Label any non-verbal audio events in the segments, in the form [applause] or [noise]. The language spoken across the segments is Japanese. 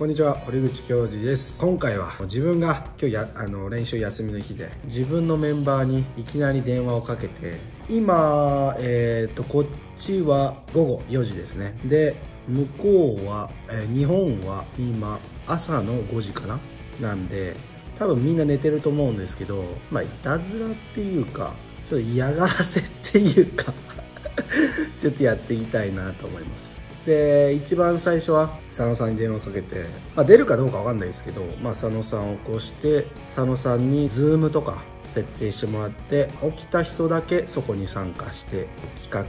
こんにちは堀口教授です。今回は自分が今日やあの練習休みの日で自分のメンバーにいきなり電話をかけて今えっ、とこっちは午後4時ですね。で向こうは、えー日本は今朝の5時かな？なんで多分みんな寝てると思うんですけどまあいたずらっていうかちょっと嫌がらせっていうか [laughs] ちょっとやっていきたいなと思います。で一番最初は佐野さんに電話かけて、まあ、出るかどうかわかんないですけど、まあ、佐野さんを起こして佐野さんに Zoom とか設定してもらって起きた人だけそこに参加して企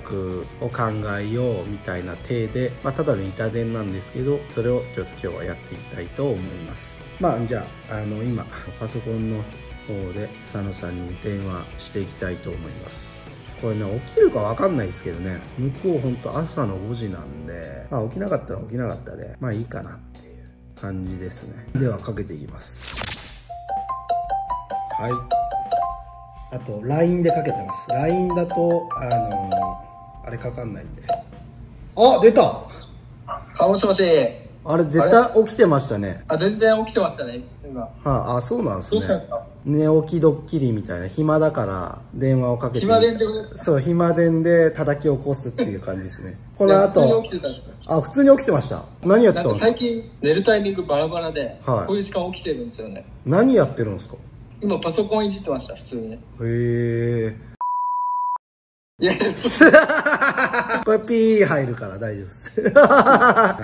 画を考えようみたいな体で、まあ、ただの板伝なんですけどそれをちょっと今日はやっていきたいと思います。まあじゃああの今パソコンの方で佐野さんに電話していきたいと思います。これね起きるか分かんないですけどね。向こうほんと朝の5時なんでまあ起きなかったら起きなかったでまあいいかなっていう感じですね。ではかけていきます。はい。あと LINE でかけてます。LINE だとあのあれかかんないんで。あ出た。あ、もしもし。あれ絶対起きてましたね。あ、全然起きてましたね、今。はあ、あそうなんですね寝起きドッキリみたいな。暇だから電話をかけて。暇電ってことですか？そう暇電で叩き起こすっていう感じですね。[laughs] このいや普通後に起きてたんですかあ普通に起きてました？何やってたんですか？最近寝るタイミングバラバラで、はい。こういう時間起きてるんですよね。何やってるんですか？今パソコンいじってました、普通に。へえいや、これピー入るから大丈夫です。[laughs]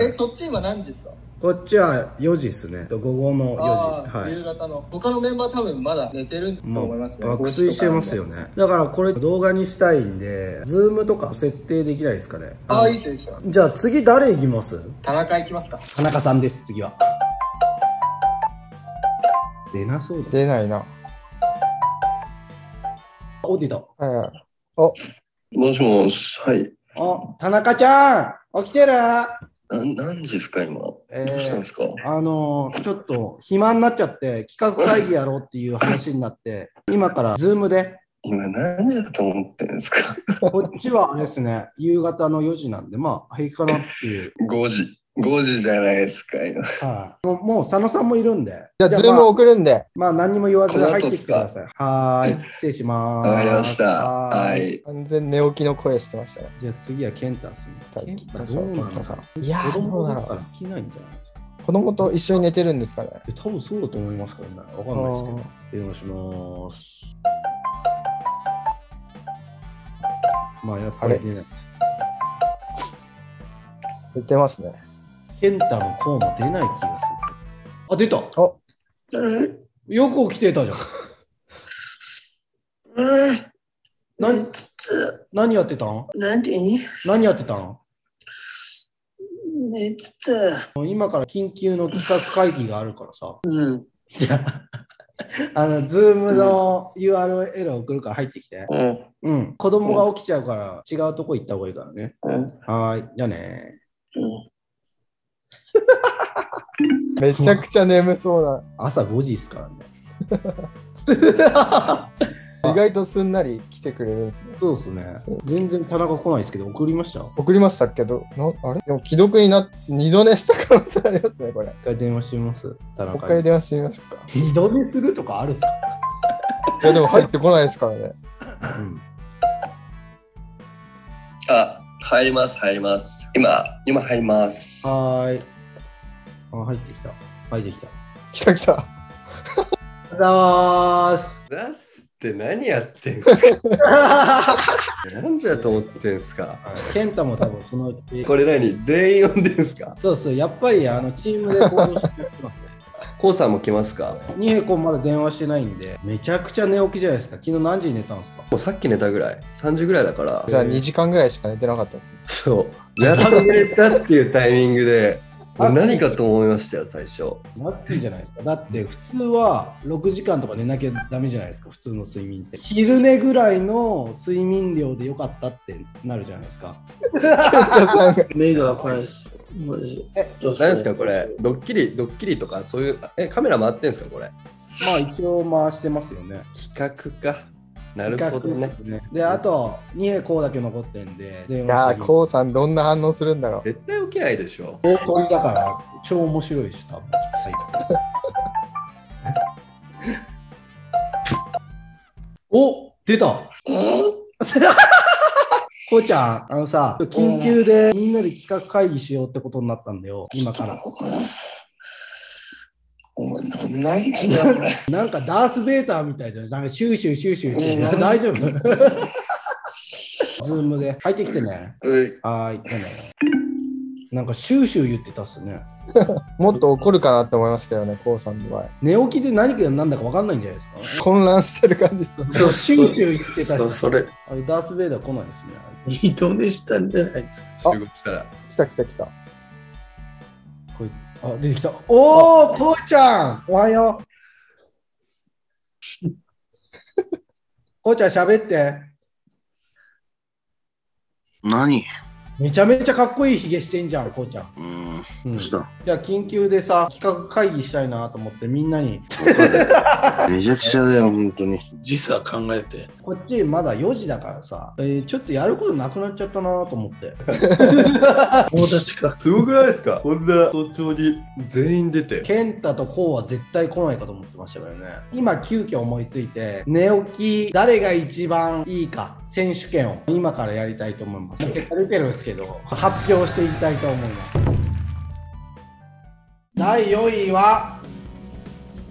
え、そっち今何時ですか？こっちは4時ですね。午後の4ああ、時はい。夕方の。他のメンバー多分まだ寝てると思いますね。爆睡してますよね。だからこれ動画にしたいんでズームとか設定できないですかね。ああ、いいですよ。じゃあ次誰行きます？田中行きますか。田中さんです次は。出なそうだ。出ないな。お出た。はい。お、もしもし、はい。あ田中ちゃん起きてる？な何時ですか、今？えーどうしたんですか？あのーちょっと暇になっちゃって企画会議やろうっていう話になって [laughs] 今からズームで今何時だと思ってんですか？[laughs] こっちはあれですね夕方の4時なんでまあ平気かなっていう ?5 時。5時じゃないですか、今。はいもうもう佐野さんもいるんでじゃあ、ズームまあ送るんで、まあ何にも言わずこの後入ってきてくださいはーい失礼しますわかりました。はいい。完全寝起きの声してましたね。じゃあ次はケンタっすねはいケンどうなの？ケンタさんいやー子供だどうだろうきないんじゃないですか？子供と一緒に寝てるんですかね。え多分そうだと思いますからね。わかんないですけど。電話します。まあやっぱりね、寝てますね。ケンタの声も出ない気がする。あ、出たお、よく起きてたじゃん。[laughs] 何何やってたん？何何やってたん？寝てた。今から緊急の企画会議があるからさ。うん。じゃあ、[laughs] あの、ズームの URL 送るから入ってきて。うん。うん。子供が起きちゃうから違うとこ行った方がいいからね。うん。はーい。じゃあねうんめちゃくちゃ眠そうな。朝5時ですからね。[laughs] 意外とすんなり来てくれるんですね。そうですね。全然田中来ないですけど、送りました？送りましたけ？ど、なあれ？でも既読にな二度寝した可能性ありますね、これ。一回電話してみます？田もう一中に。回電話してみましょうか。二度寝するとかあるっすか？[laughs] いや、でも入ってこないですからね。うん。あ、入ります、入ります。今、今入ります。はーい。あ、入ってきた。入ってきた。来た来た。おはようございます。出すって何やってんすか？[laughs] 何時だと思ってんすか？ケンタも多分そのうち。これ何？全員呼んでんすか？そうそう、やっぱりあのチームで行動してますね。[laughs] コウさんも来ますか？ニヘコンまだ電話してないんで、めちゃくちゃ寝起きじゃないですか？昨日何時に寝たんですか？もうさっき寝たぐらい3時ぐらいだからじゃあ2時間ぐらいしか寝てなかったんですね。そうやっと寝れたっていうタイミングで何かと思いましたよ最初ラッキーじゃないですか。だって普通は6時間とか寝なきゃダメじゃないですか、普通の睡眠って。昼寝ぐらいの睡眠量でよかったってなるじゃないですか。[laughs] 目が赤いです。マジで。何ですかこれ？ドッキリドッキリとかそういうえカメラ回ってんすかこれ？まあ一応回してますよね。企画かなるほどね。で、あと、二重こうだけ残ってんで、電いやー、話こうさんどんな反応するんだろう。絶対起きないでしょ。大鳥だから、超面白いし、多分最近お出た [laughs] こうちゃん、あのさ、緊急でみんなで企画会議しようってことになったんだよ、今から。お前、何時だこれ。なんかダース・ベーターみたいで、なんかシューシューシューシューって、大丈夫？ズームで入ってきてね。うはーい。なんかシューシュー言ってたっすね。[laughs] もっと怒るかなって思いますけどね、こうさんの場合。寝起きで何が何だか分かんないんじゃないですか？混乱してる感じですね。そう、シューシュー言ってたしそう、それ、あれダース・ベイダー来ないですね。二度寝したんじゃないですか。あ集合したら。来た来た来た。こいつ。あ、出てきた。おお、こうちゃんおはよう。[laughs] こうちゃん喋って。何？めちゃめちゃかっこいいヒゲしてんじゃん、こうちゃん。うん、うん、どうしたじゃあ緊急でさ、企画会議したいなと思ってみんなに、めちゃくちゃだよ、本当に。時差考えて。こっちまだ4時だからさ、えーちょっとやることなくなっちゃったなと思って。友達か。すごくないですか？こんな早朝に全員出て。健太とこうは絶対来ないかと思ってましたからね。今急遽思いついて、寝起き誰が一番いいか選手権を今からやりたいと思います。結果出てるんですけど、発表していきたいと思います。第4位は、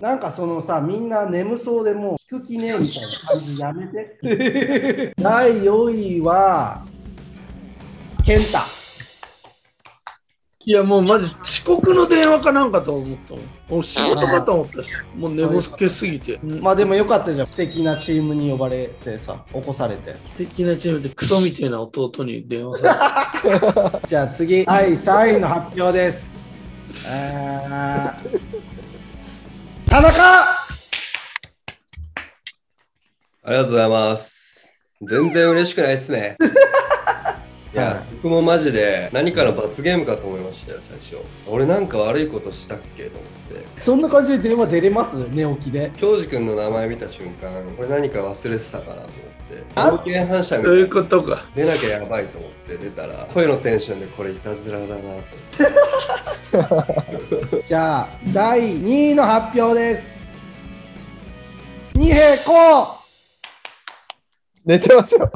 なんかそのさ、みんな眠そうでもう聞く気ねえみたいな感じやめて。[laughs] 第4位は、健太。いや、もうマジ遅刻の電話かなんかと思ったもん。もう仕事かと思ったし、もう寝ぼけすぎて。まあでもよかったじゃん。素敵なチームに呼ばれてさ、起こされて。素敵なチームでクソみたいな弟に電話さ [laughs] じゃあ次、第3位の発表です。えー、田中ありがとうございます。全然嬉しくないっすね。[laughs] いや、はい僕もマジで何かの罰ゲームかと思いましたよ、最初。俺なんか悪いことしたっけと思って。そんな感じで電話出れます？寝起きで。京二君の名前見た瞬間、俺何か忘れてたかなと思って。条件反射みそういうたいな。ことか。出なきゃやばいと思って出たら、声のテンションでこれいたずらだなと思って。[laughs] じゃあ、第2位の発表です。二平子寝てますよ。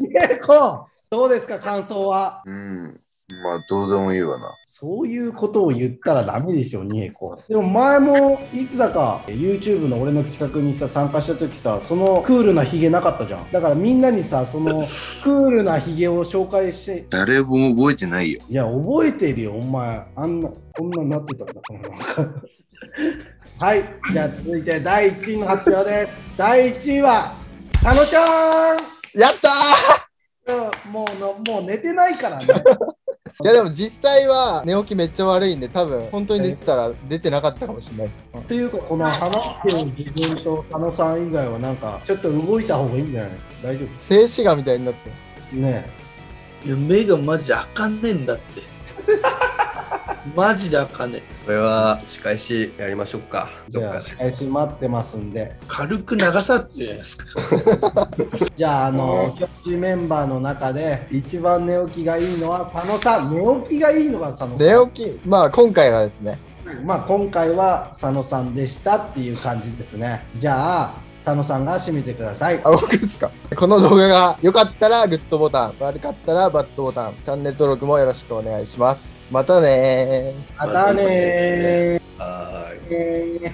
二平子どうですか、感想は？うん。まあ、どうでもいいわな。そういうことを言ったらダメでしょ、二平子。でも前もいつだか YouTube の俺の企画にさ参加した時さ、そのクールなヒゲなかったじゃん。だからみんなにさ、そのクールなヒゲを紹介して、誰も覚えてないよ。いや、覚えてるよ、お前。あんな、こんなになってたんだ。[laughs] はい、じゃあ続いて第1位の発表です。第1位は、佐野ちゃんやったうんもうのもう寝てないからね。ー [laughs] いやでも実際は寝起きめっちゃ悪いんで多分本当に出てたら出てなかったかもしれないです。っていうか、この話してる自分と佐野さん以外はなんか、ちょっと動いた方がいいんじゃない？ですか。大丈静止画みたいになってます。夫ねいや、目がマジであかんねえんだって。[laughs] マジであかんねえ。これは仕返しやりましょうか。じゃあ、仕。返し待ってますんで。軽く流さってじゃないですか。[laughs] じゃあ、あの、教授メンバーの中で、一番寝起きがいいのは佐野さん。寝起きがいいのが佐野さん。寝起き、まあ今回はですね、まあ、今回は佐野さんでしたっていう感じですね。じゃあ、佐野さんが締めてください。あ、僕ですか？この動画が良かったらグッドボタン、悪かったらバッドボタン、チャンネル登録もよろしくお願いします。またねー。またねはーい。ー。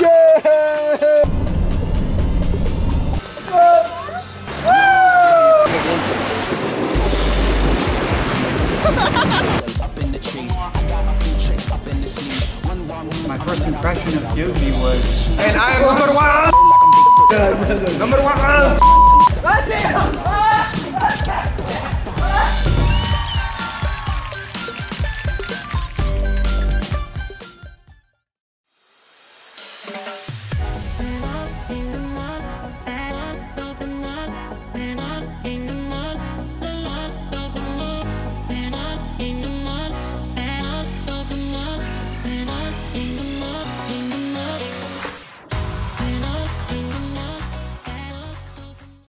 イエーイ My first impression of Yugi was. And I am number one! [laughs] number one!